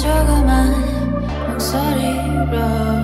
조그만 목소리로